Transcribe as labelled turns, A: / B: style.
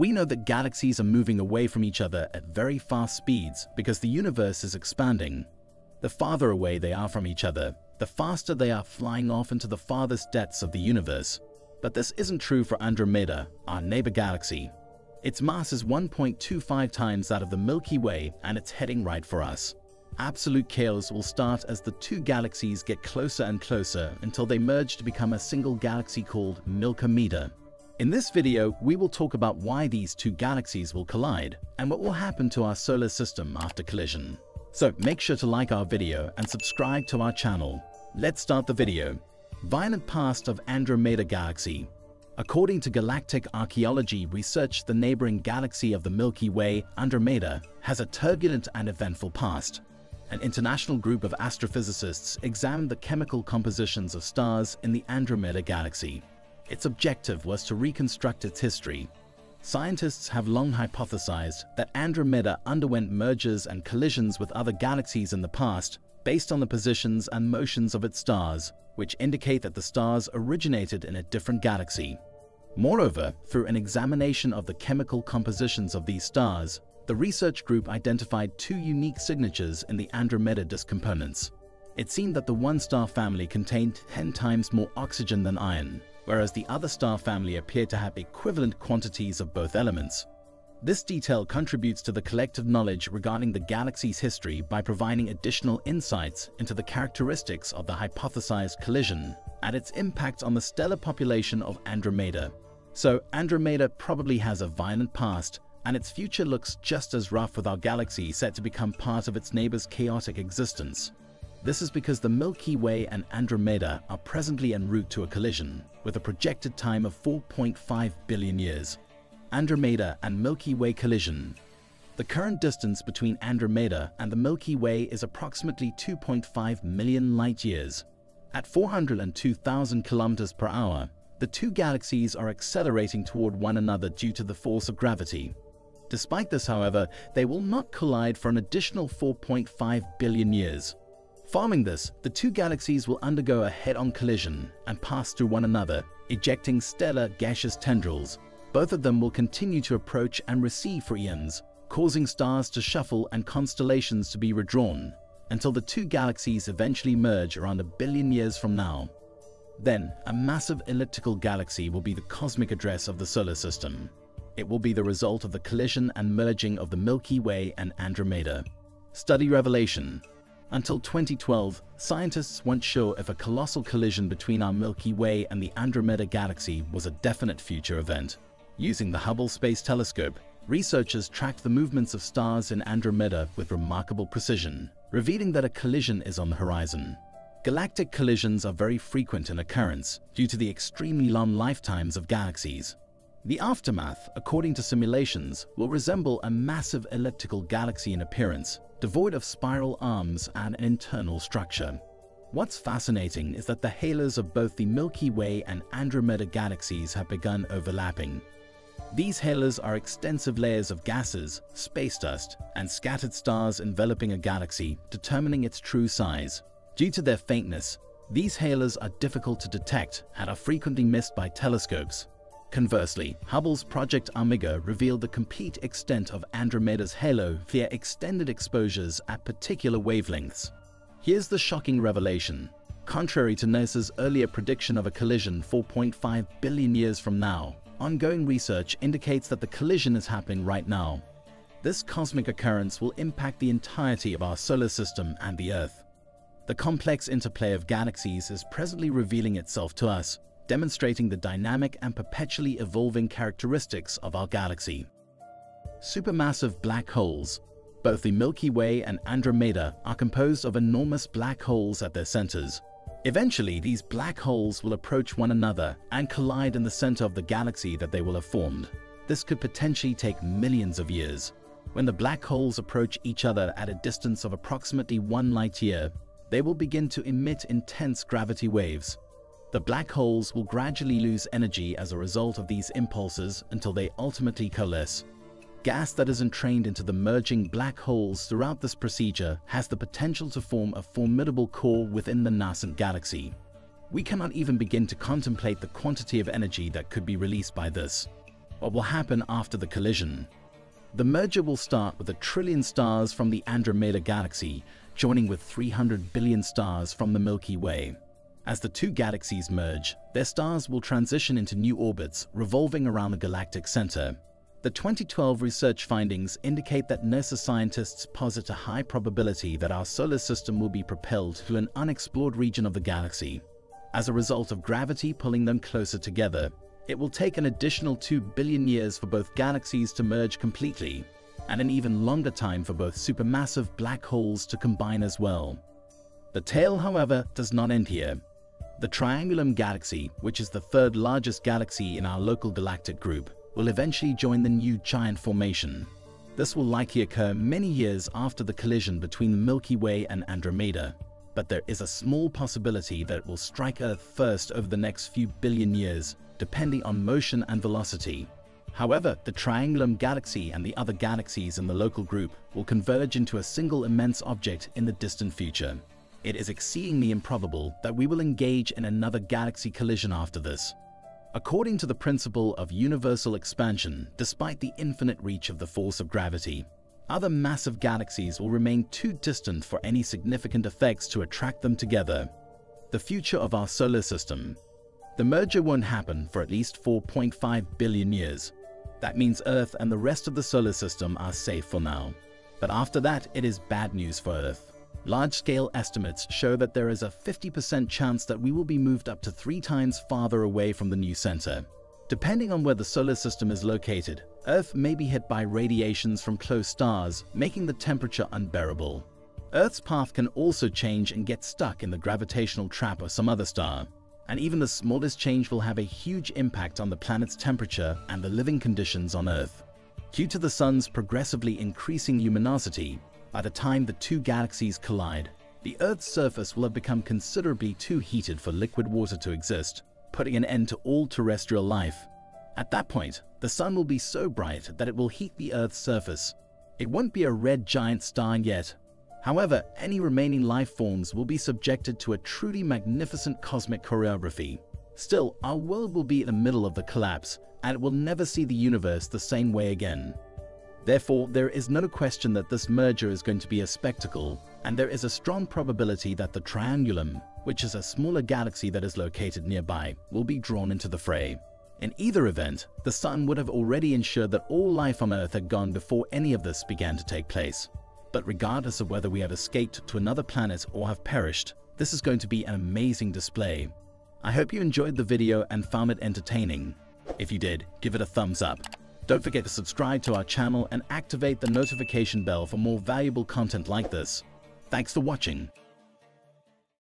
A: We know that galaxies are moving away from each other at very fast speeds because the universe is expanding. The farther away they are from each other, the faster they are flying off into the farthest depths of the universe. But this isn't true for Andromeda, our neighbor galaxy. Its mass is 1.25 times that of the Milky Way and it's heading right for us. Absolute chaos will start as the two galaxies get closer and closer until they merge to become a single galaxy called Milkomeda. In this video, we will talk about why these two galaxies will collide and what will happen to our solar system after collision. So make sure to like our video and subscribe to our channel. Let's start the video. Violent past of Andromeda Galaxy According to galactic archaeology research, the neighboring galaxy of the Milky Way, Andromeda, has a turbulent and eventful past. An international group of astrophysicists examined the chemical compositions of stars in the Andromeda Galaxy. Its objective was to reconstruct its history. Scientists have long hypothesized that Andromeda underwent mergers and collisions with other galaxies in the past based on the positions and motions of its stars, which indicate that the stars originated in a different galaxy. Moreover, through an examination of the chemical compositions of these stars, the research group identified two unique signatures in the Andromeda disk components. It seemed that the one star family contained 10 times more oxygen than iron, whereas the other star family appeared to have equivalent quantities of both elements. This detail contributes to the collective knowledge regarding the galaxy's history by providing additional insights into the characteristics of the hypothesized collision and its impact on the stellar population of Andromeda. So Andromeda probably has a violent past, and its future looks just as rough with our galaxy set to become part of its neighbor's chaotic existence. This is because the Milky Way and Andromeda are presently en route to a collision, with a projected time of 4.5 billion years. Andromeda and Milky Way collision. The current distance between Andromeda and the Milky Way is approximately 2.5 million light-years. At 402,000 kilometers per hour, the two galaxies are accelerating toward one another due to the force of gravity. Despite this, however, they will not collide for an additional 4.5 billion years. Farming this, the two galaxies will undergo a head-on collision and pass through one another, ejecting stellar gaseous tendrils. Both of them will continue to approach and recede for eons, causing stars to shuffle and constellations to be redrawn, until the two galaxies eventually merge around a billion years from now. Then, a massive elliptical galaxy will be the cosmic address of the solar system. It will be the result of the collision and merging of the Milky Way and Andromeda. Study Revelation until 2012, scientists weren't sure if a colossal collision between our Milky Way and the Andromeda Galaxy was a definite future event. Using the Hubble Space Telescope, researchers tracked the movements of stars in Andromeda with remarkable precision, revealing that a collision is on the horizon. Galactic collisions are very frequent in occurrence due to the extremely long lifetimes of galaxies. The aftermath, according to simulations, will resemble a massive elliptical galaxy in appearance, devoid of spiral arms and an internal structure. What's fascinating is that the halos of both the Milky Way and Andromeda galaxies have begun overlapping. These halos are extensive layers of gases, space dust, and scattered stars enveloping a galaxy, determining its true size. Due to their faintness, these halos are difficult to detect and are frequently missed by telescopes. Conversely, Hubble's Project AMIGA revealed the complete extent of Andromeda's halo via extended exposures at particular wavelengths. Here's the shocking revelation. Contrary to NASA's earlier prediction of a collision 4.5 billion years from now, ongoing research indicates that the collision is happening right now. This cosmic occurrence will impact the entirety of our solar system and the Earth. The complex interplay of galaxies is presently revealing itself to us, demonstrating the dynamic and perpetually evolving characteristics of our galaxy. Supermassive black holes. Both the Milky Way and Andromeda are composed of enormous black holes at their centers. Eventually, these black holes will approach one another and collide in the center of the galaxy that they will have formed. This could potentially take millions of years. When the black holes approach each other at a distance of approximately one light year, they will begin to emit intense gravity waves, the black holes will gradually lose energy as a result of these impulses until they ultimately coalesce. Gas that is entrained into the merging black holes throughout this procedure has the potential to form a formidable core within the nascent galaxy. We cannot even begin to contemplate the quantity of energy that could be released by this. what will happen after the collision. The merger will start with a trillion stars from the Andromeda Galaxy joining with 300 billion stars from the Milky Way. As the two galaxies merge, their stars will transition into new orbits revolving around the galactic center. The 2012 research findings indicate that NASA scientists posit a high probability that our solar system will be propelled to an unexplored region of the galaxy. As a result of gravity pulling them closer together, it will take an additional 2 billion years for both galaxies to merge completely, and an even longer time for both supermassive black holes to combine as well. The tale, however, does not end here. The Triangulum Galaxy, which is the third largest galaxy in our local galactic group, will eventually join the new giant formation. This will likely occur many years after the collision between the Milky Way and Andromeda, but there is a small possibility that it will strike Earth first over the next few billion years, depending on motion and velocity. However, the Triangulum Galaxy and the other galaxies in the local group will converge into a single immense object in the distant future it is exceedingly improbable that we will engage in another galaxy collision after this. According to the principle of universal expansion, despite the infinite reach of the force of gravity, other massive galaxies will remain too distant for any significant effects to attract them together. The future of our solar system. The merger won't happen for at least 4.5 billion years. That means Earth and the rest of the solar system are safe for now. But after that, it is bad news for Earth. Large-scale estimates show that there is a 50% chance that we will be moved up to three times farther away from the new center. Depending on where the solar system is located, Earth may be hit by radiations from close stars, making the temperature unbearable. Earth's path can also change and get stuck in the gravitational trap of some other star, and even the smallest change will have a huge impact on the planet's temperature and the living conditions on Earth. Due to the Sun's progressively increasing luminosity, by the time the two galaxies collide, the Earth's surface will have become considerably too heated for liquid water to exist, putting an end to all terrestrial life. At that point, the sun will be so bright that it will heat the Earth's surface. It won't be a red giant star yet. However, any remaining life forms will be subjected to a truly magnificent cosmic choreography. Still, our world will be in the middle of the collapse, and it will never see the universe the same way again. Therefore, there is no question that this merger is going to be a spectacle, and there is a strong probability that the Triangulum, which is a smaller galaxy that is located nearby, will be drawn into the fray. In either event, the Sun would have already ensured that all life on Earth had gone before any of this began to take place. But regardless of whether we have escaped to another planet or have perished, this is going to be an amazing display. I hope you enjoyed the video and found it entertaining. If you did, give it a thumbs up. Don't forget to subscribe to our channel and activate the notification bell for more valuable content like this. Thanks for watching.